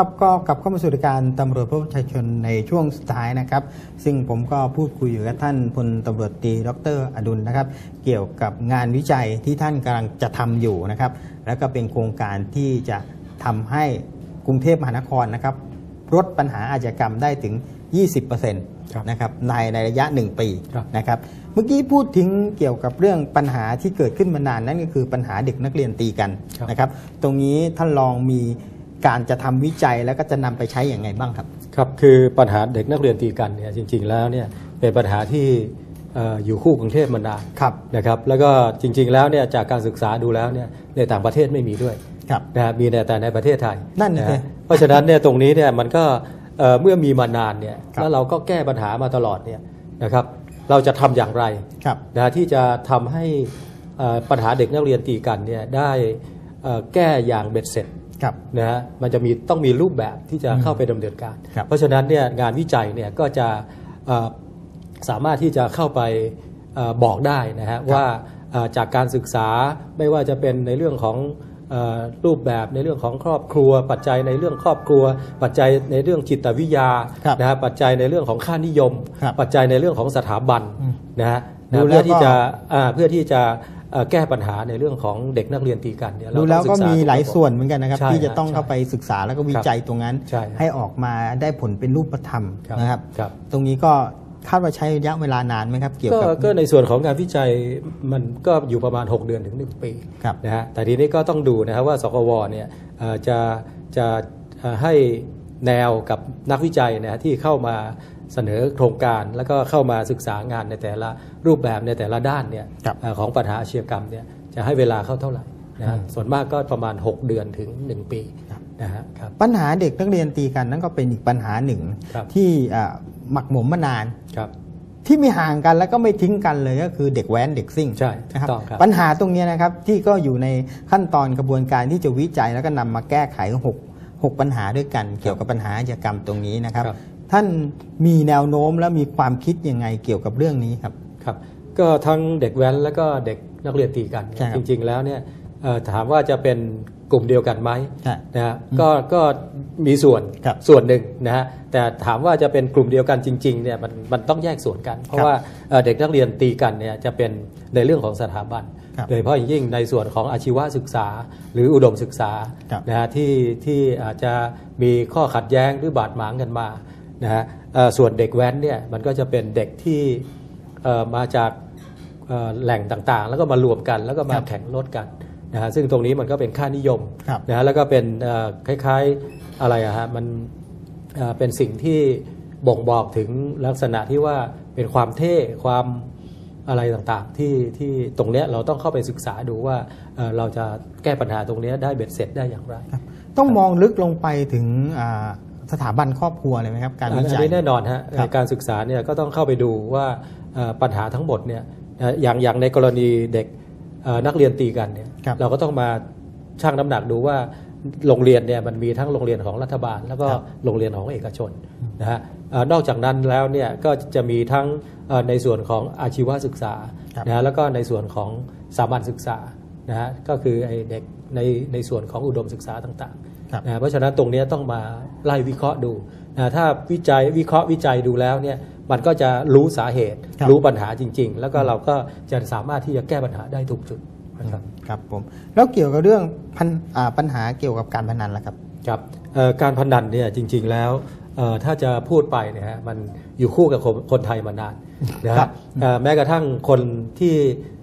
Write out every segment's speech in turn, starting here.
ครับก็กลับเข้ามาสู่รายการตำรวจเพื่อประชาชนในช่วงสุดท้ายนะครับ ซึ่งผมก็พูดคุยอยู่กับท่านพลตำรวจตรีดรอดุลนะครับ เกี่ยวกับงานวิจัยที่ท่านกำลังจะทำอยู่นะครับ แล้วก็เป็นโครงการที่จะทำให้กรุงเทพมหานครนะครับลดปัญหาอาชญากรรมได้ถึง 20%ครับนะครับในในระยะ 1 ปีครับนะครับเมื่อกี้พูดถึงเกี่ยวกับเรื่องปัญหาที่เกิดขึ้นมานานนั่นก็คือปัญหาเด็กนักเรียนตีกันครับนะครับ ตรงนี้ท่านลองมี การจะทำวิจัยแล้วก็จะนำไปใช้อย่างไงบ้างครับ ครับคือปัญหาเด็กนักเรียนตีกันเนี่ยจริง ๆแล้วเนี่ยเป็นปัญหาที่เอ่ออยู่คู่กรุงเทพมานานครับนะครับแล้วก็จริง ๆ แล้วเนี่ยจากการศึกษาดูแล้วเนี่ยในต่างประเทศไม่มีด้วยครับนะฮะมีแต่แต่ในประเทศไทยนั่นน่ะสิฮเพราะฉะนั้นเนี่ยตรงนี้เนี่ยมันก็เอ่อเมื่อมีมานานเนี่ยครับแล้วเราก็แก้ปัญหามาตลอดเนี่ยนะครับเราจะทำอย่างไรครับนะฮะที่จะทำให้เอ่อปัญหาเด็กนักเรียนตีกันเนี่ยได้เอ่อแก้อย่างเบ็ดเสร็จครับ นะฮะมันจะมีต้องมีรูปแบบที่จะเข้าไปดำเนินการครับเพราะฉะนั้นเนี่ยงานวิจัยเนี่ยก็จะเอ่อสามารถที่จะเข้าไปเออบอกได้นะฮะว่าเอ่อจากการศึกษาไม่ว่าจะเป็นในเรื่องของเอ่อรูปแบบในเรื่องของครอบครัว ปัจจัยในเรื่องครอบครัว ปัจจัยในเรื่องจิตวิทยาครับนะฮะปัจจัยในเรื่องของค่านิยมครับปัจจัยในเรื่องของสถาบันอืมนะฮะดู นะแล้วเพื่อที่ก็จะอ่าเพื่อที่จะเอ่อแก้ปัญหาในเรื่องของเด็กนักเรียนตีกันเนี่ยเราดูต้องแล้วก็ศึษมีหลายทุกระบบส่วนเหมือนกันนะครับใช่ที่จะฮะต้องใช่เข้าไปศึกษาแล้วก็วิจัยตรงนั้นใช่ครับให้ออกมาได้ผลเป็นรูปธรรมครับนะครับครับ ตรงนี้ก็คาดว่าใช้ระยะเวลานานไหมครับเกี่ยวก็กับก็ในส่วนของงานวิจัยมันก็อยู่ประมาณ 6 เดือนถึง 1 ปีครับนะฮะแต่ทีนี้ก็ต้องดูนะครับว่าสกวเนี่ยเอ่อจะจะเอ่อให้แนวกับนักวิจัยนะฮะที่เข้ามา เสนอโครงการแล้วก็เข้ามาศึกษางานในแต่ละรูปแบบในแต่ละด้านเนี่ยครับเอ่อของปัญหาอาชญากรรมเนี่ยจะให้เวลาเข้าเท่าไหร่นะฮะส่วนมากก็ประมาณ 6 เดือนถึง 1 ปีนะฮะครับปัญหาเด็กนักเรียนตีกันนั่นก็เป็นอีกปัญหาหนึ่งครับที่อ่าหมักหมมมานานครับที่ไม่ห่างกันแล้วก็ไม่ทิ้งกันเลยก็คือเด็กแว้นเด็กซิ่งใช่นะครับถูกต้องครับปัญหาตรงเนี้ยนะครับที่ก็อยู่ในขั้นตอนกระบวนการที่จะวิจัยแล้วก็นำมาแก้ไขหกหกปัญหาด้วยกัน เกี่ยวกับปัญหาอาชญากรรมตรงนี้นะครับครับ ท่านมีแนวโน้มและมีความคิดยังไงเกี่ยวกับเรื่องนี้ครับครับ ก็ทั้งเด็กแว้นแล้วก็เด็กนักเรียนตีกันเนี่ยใช่ครับจริง ๆ แล้วเนี่ยเอ่อถามว่าจะเป็นกลุ่มเดียวกันไหมใช่นะฮะก็ก็มีส่วนครับส่วนหนึ่งนะฮะแต่ถามว่าจะเป็นกลุ่มเดียวกันจริงๆเนี่ยมันมันต้องแยกส่วนกัน เพราะว่าเอ่อเด็กนักเรียนตีกันเนี่ยจะเป็นในเรื่องของสถาบันครับโดยเฉพาะอย่างยิ่งในส่วนของอาชีวศึกษา หรืออุดมศึกษาครับนะฮะที่ที่อาจจะมีข้อขัดแย้งหรือบาดหมางกันมา นะฮะเอ่อส่วนเด็กแว้นเนี่ยมันก็จะเป็นเด็กที่เอ่อมาจากเอ่อแหล่งต่างๆ แล้วก็มารวมกันแล้วก็มาครับแข่งรถกันนะฮะซึ่งตรงนี้มันก็เป็นค่านิยมครับนะฮะแล้วก็เป็นเอ่อคล้ายๆอะไรอะฮะมันเอ่อเป็นสิ่งที่บ่งบอกถึงลักษณะที่ว่าเป็นความเท่ความอะไรต่างๆที่ที่ตรงเนี้ยเราต้องเข้าไปศึกษาดูว่าเอ่อเราจะแก้ปัญหาตรงเนี้ยได้เบ็ดเสร็จได้อย่างไรครับต้องมองลึกลงไปถึงอ่า สถาบันครอบครัวเลยไหมครับ การวิอันจัยนี้แน่นอนฮะครับการศึกษาเนี่ยก็ต้องเข้าไปดูว่าเอ่อปัญหาทั้งหมดเนี่ยเอ่ออย่างอย่างในกรณีเด็กเอ่อนักเรียนตีกันเนี่ยครับเราก็ต้องมาชั่งน้ำหนักดูว่าโรงเรียนเนี่ยมันมีทั้งโรงเรียนของรัฐบาล แล้วก็ครับโรงเรียนของเอกชนนะฮะเอ่อนอกจากนั้นแล้วเนี่ยก็จะมีทั้งเอ่อในส่วนของอาชีวศึกษาครับนะฮะแล้วก็ในส่วนของสถาบันศึกษานะฮะก็คือไอเด็กในในส่วนของอุดมศึกษาต่างๆครับ นะเพราะฉะนั้นตรงเนี้ยต้องมาไล่วิเคราะห์ดูนะถ้าวิจัยวิเคราะห์วิจัยดูแล้วเนี่ยมันก็จะรู้สาเหตุครับรู้ปัญหาจริง ๆ แล้วก็เราก็จะสามารถที่จะแก้ปัญหาได้ถูกจุดนะครับครับผมแล้วเกี่ยวกับเรื่องพันอ่าปัญหาเกี่ยวกับการพนันล่ะครับครับเอ่อการพนันเนี่ยจริง ๆแล้วเอ่อถ้าจะพูดไปเนี่ยฮะมันอยู่คู่กับคนคนไทยมานานนะครัฮะบเอ่อแม้กระทั่งคนที่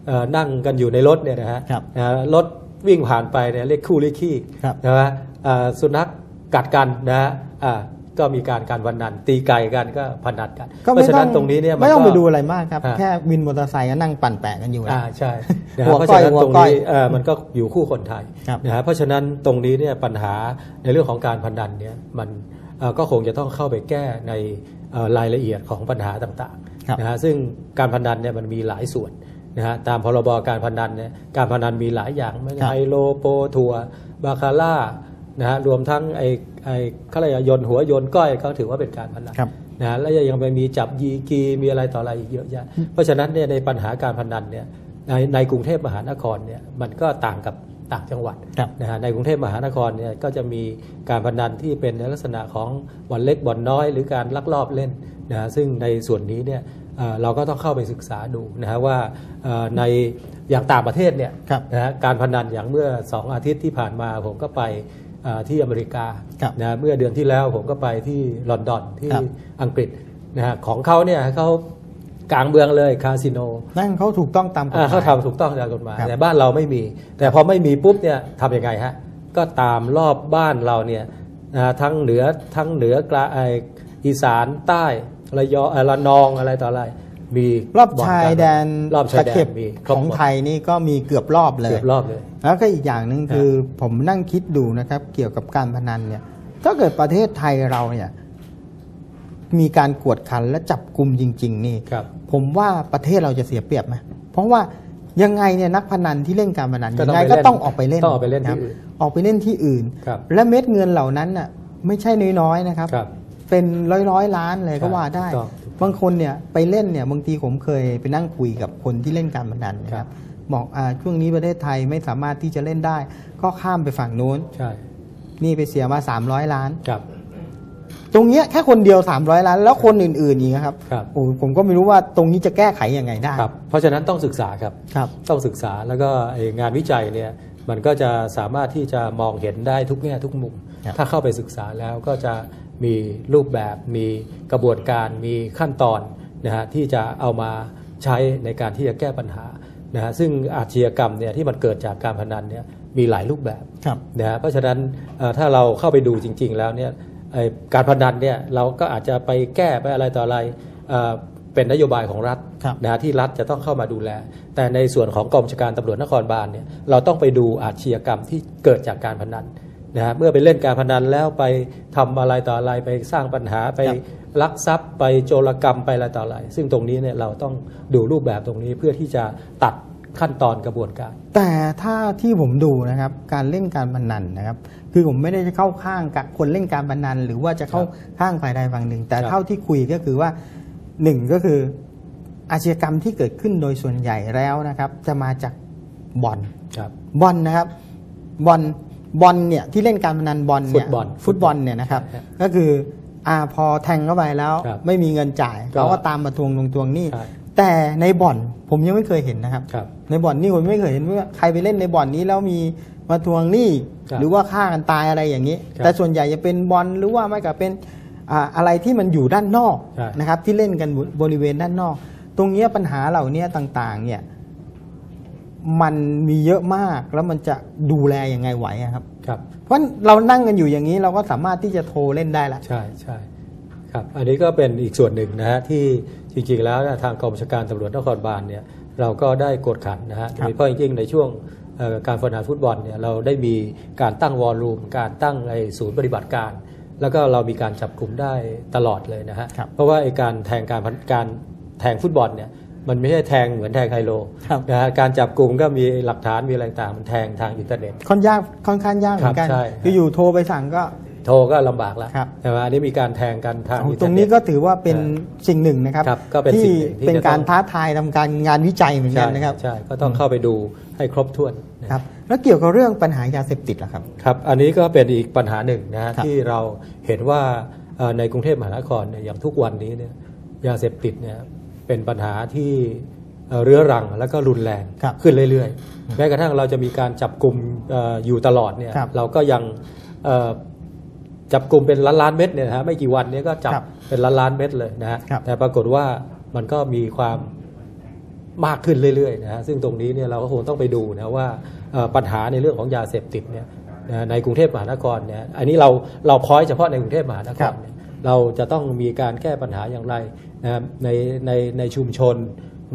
เอ่อนั่งกันอยู่ในรถเนี่ยนะฮะครับนะฮะรถวิ่งผ่านไปเนี่ยเรียกคู่เรียกขี้ครับนะฮะเอ่อ สุนัขกัดกันนะฮะอ่าก็มีการการพนันตีไก่กันก็พนันกันก็เพไม่ราะฉะต้อนั้งนตรงนี้เนี่ยมันไม่ต้องก็ไปดูอะไรมากครับอ่าแค่วินมอเตอร์ไซค์ก็นั่งปั่นแปะกันอยู่แล้วอ่าใช่นะหัฮะวเพราะก้อยฉะนั้นหัวตรงก้อยนี้เอ่อมันก็อยู่คู่คนไทยครับนะฮะเพราะฉะนั้นตรงนี้เนี่ยปัญหาในเรื่องของการพนันเนี่ยมันเอ่อก็คงจะต้องเข้าไปแก้ในเอ่อรายละเอียดของปัญหาต่างครับๆนะฮะซึ่งการพนันเนี่ยมันมีหลายส่วนนะฮะตามพรบการพนันเนี่ยการพนันมีหลายอย่างไม่ครับไฮโลโปทัวร์บาคาร่า นะฮะรวมทั้งไอ้ไอ้เขาเรียกว่าโยนหัวโยนก้อยก็ถือว่าเป็นการพนันครับนะฮะแล้วยังไปมีจับยีกีมีอะไรต่ออะไรอีกเยอะแยะเพราะฉะนั้นเนี่ยในปัญหาการพนันเนี่ยในในกรุงเทพมหานครเนี่ยมันก็ต่างกับต่างจังหวัดครับนะฮะในกรุงเทพมหานครเนี่ยก็จะมีการพนันที่เป็นในลักษณะของบ่อนเล็กบ่อนน้อย หรือการลักลอบเล่นนะฮะซึ่งในส่วนนี้เนี่ยเอ่อเราก็ต้องเข้าไปศึกษาดูนะฮะว่าเอ่อในอย่างต่างประเทศเนี่ยครับนะฮะการพนันอย่างเมื่อ 2 อาทิตย์ที่ผ่านมาผมก็ไปเอ่อ ที่อเมริกาครับนะฮะเมื่อเดือนที่แล้วผมก็ไปที่ลอนดอนที่ครับอังกฤษนะฮะของเขาเนี่ยเขากลางเมืองเลยคาสิโนนั่นเขาถูกต้องตามกฎหอ่าเขามายทำถูกต้องตามกฎหมายครับแต่บ้านเราไม่มี แต่พอไม่มีปุ๊บเนี่ยทำยังไงฮะก็ตามรอบบ้านเราเนี่ยอ่าทั้งเหนือทั้งเหนือกลางไออีสานใต้ระยองเอ่อระนองอะไรต่ออะไรมีรอบชายแดนรอบชายตะแดเข็นบมีครบของหมดไทยนี่ก็มีเกือบรอบเลยเกือบรอบเลย แล้วก็อีกอย่างหนึ่งคือผมนั่งคิดดูนะครับ เกี่ยวกับการพนันเนี่ย ถ้าเกิดประเทศไทยเราเนี่ย มีการกวดขันและจับกลุ่มจริง ๆ นี่ครับ ผมว่าประเทศเราจะเสียเปรียบไหมเพราะว่ายังไงเนี่ยนักพนันที่เล่นการพนันก็ยัต้องงไงไปก็เล่นต้องออกไปเล่นต้องออกไปเล่นที่ครับอื่นออกไปเล่นที่อื่น ครับและเม็ดเงินเหล่านั้นน่ะไม่ใช่น้อยๆนะครับ ครับเป็นร้อยร้อยๆล้านเลยก็ใช่ว่าได้ถูกต้องบางคนเนี่ยไปเล่นเนี่ยบางทีผมเคยไปนั่งคุยกับคนที่เล่นการพนันนะคครัรับบ บอกอ่าช่วงนี้ประเทศไทยไม่สามารถที่จะเล่นได้ ก็ข้ามไปฝั่งนู้นใช่นี่ไปเสียมา300ล้านครับ ตรงเนี้ยแค่คนเดียว300ล้าน แล้วคนอื่นๆอีกนะครับครับโอ้ผมก็ไม่รู้ว่าตรงนี้จะแก้ไขยังไงได้ครับ เพราะฉะนั้นต้องศึกษาครับครับ ต้องศึกษาแล้วก็ไอ้งานวิจัยเนี่ยมันก็จะสามารถที่จะมองเห็นได้ทุกแง่ทุกมุมครับถ้าเข้าไปศึกษาแล้วก็จะมีรูปแบบมีกระบวนการมีขั้นตอนนะฮะที่จะเอามาใช้ในการที่จะแก้ปัญหา นะฮะซึ่งอาชญากรรมเนี่ยที่มันเกิดจากการพนันเนี่ยมีหลายรูปแบบครับนะฮะเพราะฉะนั้นเอ่อถ้าเราเข้าไปดูจริง ๆ แล้วเนี่ยไอ้การพนันเนี่ยเราก็อาจจะไปแก้ไปอะไรต่ออะไรเอ่อเป็นนโยบายของรัฐครับนะฮะที่รัฐจะต้องเข้ามาดูแล แต่ในส่วนของกองบัญชาการตำรวจนครบาลเนี่ยเราต้องไปดูอาชญากรรมที่เกิดจากการพนันนะฮะเมื่อไปเล่นการพนันแล้วไปทำอะไรต่ออะไรไปสร้างปัญหาไปครับ ลักทรัพย์ไปโจรกรรมไปอะไรต่ออะไรซึ่งตรงนี้เนี่ยเราต้องดูรูปแบบตรงนี้เพื่อที่จะตัดขั้นตอนกระบวนการ แต่ถ้าที่ผมดูนะครับการเล่นการพนันนะครับ คือผมไม่ได้จะเข้าข้างกับคนเล่นการพนัน หรือว่าจะเข้าข้างฝ่ายใดฝ่ายหนึ่ง แต่ครับเท่าที่คุยก็คือว่าหนึ่งก็คืออาชญากรรมที่เกิดขึ้นโดยส่วนใหญ่แล้วนะครับ จะมาจากบ่อนครับบอลนะครับบอลบอลเนี่ยที่เล่นการพนันบอลเนี่ยฟุตบอลฟุตบอลเนี่ยนะครับใช่ก็คือ อ่าพอแทงเข้าไปแล้ว ครับไม่มีเงินจ่ายก็เขาก็ตามมาทวงทวงทวงหนี่ใช่แต่ในบ่อนผมยังไม่เคยเห็นนะครับ ครับ ในบ่อนนี่ผมไม่เคยเห็นว่าใครไปเล่นในบ่อนนี้แล้วมีมาทวงหนี้ครับหรือว่าฆ่ากันตายอะไรอย่างนี้ ครับแต่ส่วนใหญ่จะเป็นบอลหรือว่าไม่ก็เป็นอ่าอะไรที่มันอยู่ด้านนอกใช่ นะครับ ที่เล่นกันบริเวณด้านนอก ตรงเนี้ยปัญหาเหล่านี้ต่างๆ เนี่ย มันมีเยอะมากแล้วมันจะดูแลยังไงไหวอะครับ ครับเพราะเรานั่งกันอยู่อย่างนี้เราก็สามารถที่จะโทรเล่นได้ละใช่ใช่ครับอันนี้ก็เป็นอีกส่วนหนึ่งนะฮะที่จริงๆแล้วเนยทางกองบัญชาการตำรวจนครบาลเนี่ยเราก็ได้กดขันนะฮะครับโดยเฉพาะอย่างยิ่งในช่วงเอ่อการฝึกหัดฟุตบอลเนี่ยเราได้มีการตั้งวอลลุ่มการตั้งไอ้ศูนย์ปฏิบัติการ แล้วก็เรามีการจับกลุ่มได้ตลอดเลยนะฮะครับเพราะว่าไอ้การแทงการพนันการแทงฟุตบอลเนี่ย มันไม่ใช่แทงเหมือนแทงไฮโลครับนะฮะการจับกลุ่มก็มีหลักฐานมีอะไรต่างๆมันแทงทางอินเทอร์เน็ตค่อนยากค่อนข้างยากเหมือนกันครับใช่คืออยู่โทรไปสั่งก็โทรก็ลำบากแล้วครับแต่ว่าอันนี้มีการแทงกันทางเอาอินเทอร์เน็นี้ก็ถือว่าเป็นสิ่งหนึ่งนะครับครับก็เป็นสิ่งหนึ่งที่เป็นจะการต้องท้าทายทำการงานวิจัยเหมือนกันนะครับใช่ก็ต้องเข้าไปดูให้ครบถ้วนครับแล้วเกี่ยวกับเรื่องปัญหายาเสพติดล่ะครับครับอันนี้ก็เป็นอีกปัญหาหนึ่งนะฮะครับที่เราเห็นว่าเอ่อในกรุงเทพมหานครเนี่ยอย่างทุกวันนี้เนี่ยยาเสพติดเนี่ย เป็นปัญหาที่เอ่อเรื้อรังแล้วก็รุนแรงครับขึ้นเรื่อยๆ แม้กระทั่งเราจะมีการจับกลุ่มเอ่ออยู่ตลอดเนี่ยครับเราก็ยังเอ่อจับกลุ่มเป็นล้านล้านๆเม็ดเนี่ยนะฮะไม่กี่วันเนี้ก็จับครับเป็นล้านล้านๆเม็ดเลยนะฮะครับแต่ปรากฏว่ามันก็มีความมากขึ้นเรื่อยๆนะฮะซึ่งตรงนี้เนี่ยเราก็คงต้องไปดูนะว่าเอ่อปัญหาในเรื่องของยาเสพติดเนี่ยนะในกรุงเทพมหานครเนี่ยอันนี้เราเราพอยเฉพาะในกรุงเทพมหานคครัรบเนี่ย เราจะต้องมีการแก้ปัญหาอย่างไรนะครับในในในชุมชน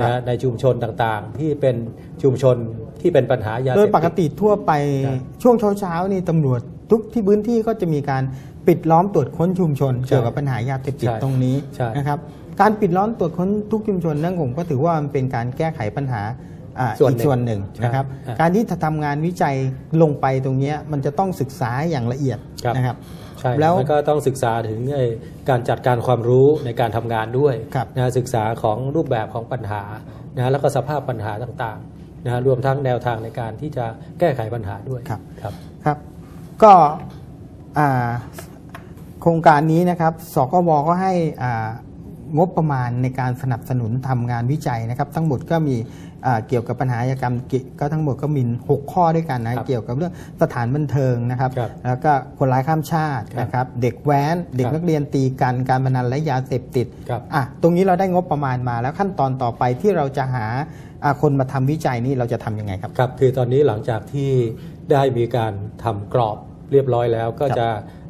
นะในชุมชนต่างๆ ที่เป็นชุมชนที่เป็นปัญหายาเสโดพยติดปกติทั่วไปครับช่วงเช้าๆนี่ตำรวจทุกที่พื้นที่ก็จะมีการปิดล้อมตรวจค้นชุมชนใช่เกี่ยวกับปัญหายาเสพติดใช่ตรงนี้ใช่นะครับการปิดล้อมตรวจค้นทุกชุมชนนั่นผมก็ถือว่ามันเป็นการแก้ไขปัญหาอ่าส่วนอีกหนึ่งส่วนหนึ่งใช่นะครับอ่าการที่จะทำงานวิจัยลงไปตรงเนี้ยมันจะต้องศึกษาอย่างละเอียดครับ นะครับ ใช่แล้วแล้วก็ต้องศึกษาถึงไอ้การจัดการความรู้ในการทำงานด้วยครับนะศึกษาของรูปแบบของปัญหานะแล้วก็สภาพปัญหาต่างๆนะฮะรวมทั้งแนวทางในการที่จะแก้ไขปัญหาด้วยครับครับครับ ก็อ่าโครงการนี้นะครับสกวก็ให้อ่า งบประมาณในการสนับสนุนทำงานวิจัยนะครับ ทั้งหมดก็มีอ่าเกี่ยวกับปัญหาอาชญากรรมกิก็ทั้งหมดก็มี 6 ข้อด้วยกันนะครับเกี่ยวกับเรื่องสถานบันเทิงนะครับครับแล้วก็คนร้ายข้ามชาติครับนะครับเด็กแว้น เด็กครับนักเรียนตีกันการพนันและยาเสพติดครับอะตรงนี้เราได้งบประมาณมาแล้วขั้นตอนต่อไปที่เราจะหาอ่าคนมาทำวิจัยนี้เราจะทำยังไงครับครับ คือตอนนี้หลังจากที่ได้มีการทำกรอบเรียบร้อยแล้วก็ครับจะ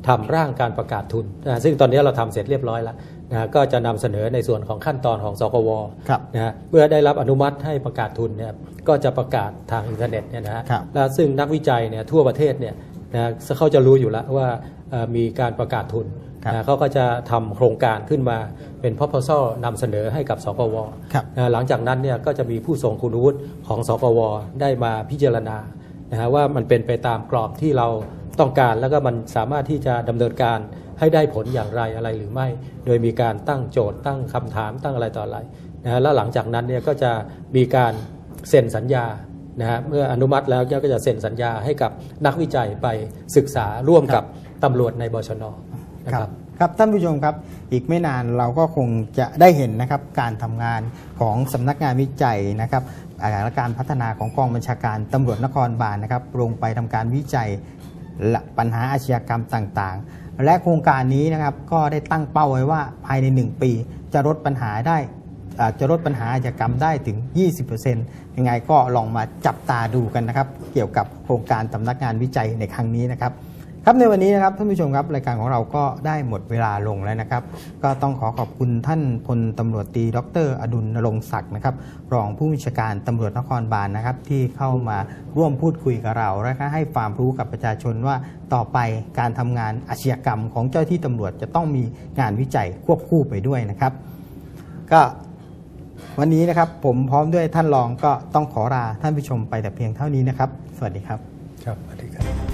ทำร่างการประกาศทุนนะซึ่งตอนนี้เราทำเสร็จเรียบร้อยแล้วนะก็จะนำเสนอในส่วนของขั้นตอนของสกวครับนะฮะเมื่อได้รับอนุมัติให้ประกาศทุนเนี่ยก็จะประกาศทางอินเทอร์เน็ตเนี่ยนะฮะครับแล้วซึ่งนักวิจัยเนี่ยทั่วประเทศเนี่ยนะเขาจะรู้อยู่แล้วว่าเอ่อมีการประกาศทุนครับนะเขาก็จะทำโครงการขึ้นมาเป็น proposal นำเสนอให้กับสกวครับนะหลังจากนั้นเนี่ยก็จะมีผู้ทรงคุณวุฒิของสกวได้มาพิจารณานะฮะว่ามันเป็นไปตามกรอบที่เรา ต้องการแล้วก็มันสามารถที่จะดำเนินการให้ได้ผลอย่างไรอะไรหรือไม่ โดยมีการตั้งโจทย์ตั้งคำถามตั้งอะไรต่ออะไรนะฮะแล้วหลังจากนั้นเนี่ยก็จะมีการเซ็นสัญญานะฮะเมื่ออนุมัติแล้วก็จะเซ็นสัญญาให้กับนักวิจัยไปศึกษาร่วมกับตำรวจในบชนนะคครัรับบครับท่านผู้ชมครับอีกไม่นานเราก็คงจะได้เห็นนะครับการทำงานของสำนักงานวิจัยนะครับอ่าและการพัฒนาของกองบัญชาการตำรวจนครบาลนะครับลงไปทำการวิจัย และปัญหาอาชญากรรมต่างๆ และโครงการนี้นะครับก็ได้ตั้งเป้าไว้ว่าภายใน 1 ปี จะลดปัญหาได้จะลดปัญหาอาชญากรรมได้ถึง 20%ยังไงก็ลองมาจับตาดูกันนะครับ เกี่ยวกับโครงการสำนักงานวิจัยในครั้งนี้นะครับ ครับในวันนี้นะครับท่านผู้ชมครับรายการของเราก็ได้หมดเวลาลงแล้วนะครับ ก็ต้องขอขอบคุณท่านพลตำรวจตีดร อดุลนรงศักดิ์นะครับรองผู้บัญชาการตำรวจนครบาลนะครับ ที่เข้ามาร่วมพูดคุยกับเราและให้ความรู้กับประชาชนว่าต่อไปการทำงานอาชญากรรมของเจ้าที่ตำรวจจะต้องมีงานวิจัยควบคู่ไปด้วยนะครับ ก็วันนี้นะครับผมพร้อมด้วยท่านรองก็ต้องขอลาท่านผู้ชมไปแต่เพียงเท่านี้นะครับ สวัสดีครับ ครับสวัสดีครับ